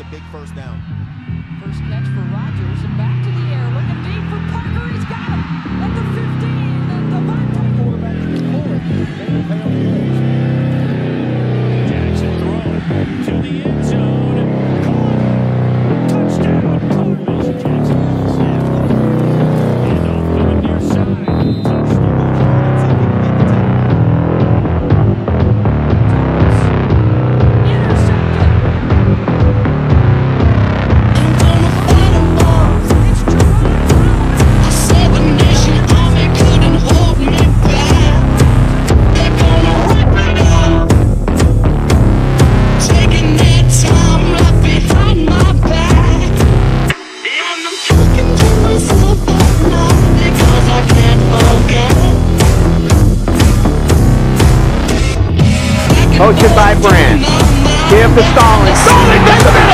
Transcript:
a big first down. First catch for Rodgers and back to Motion by Brand. Give to Stallings. Stallings in